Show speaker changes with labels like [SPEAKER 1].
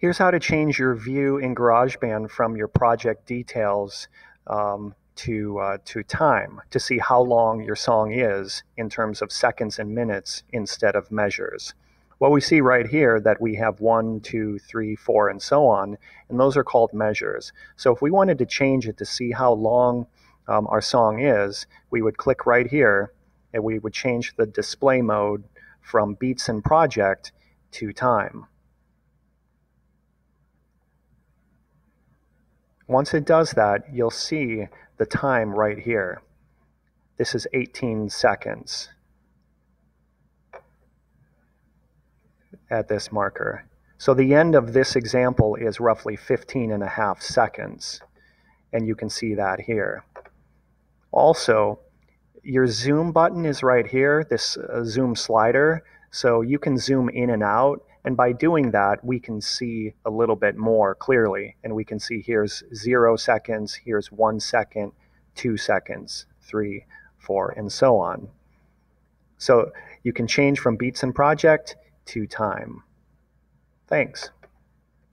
[SPEAKER 1] Here's how to change your view in GarageBand from your project details um, to, uh, to time to see how long your song is in terms of seconds and minutes instead of measures. What we see right here that we have one, two, three, four, and so on, and those are called measures. So if we wanted to change it to see how long um, our song is, we would click right here and we would change the display mode from beats and project to time. Once it does that, you'll see the time right here. This is 18 seconds at this marker. So the end of this example is roughly 15 and a half seconds, and you can see that here. Also, your zoom button is right here, this uh, zoom slider, so you can zoom in and out and by doing that, we can see a little bit more clearly. And we can see here's zero seconds, here's one second, two seconds, three, four, and so on. So you can change from beats and project to time. Thanks.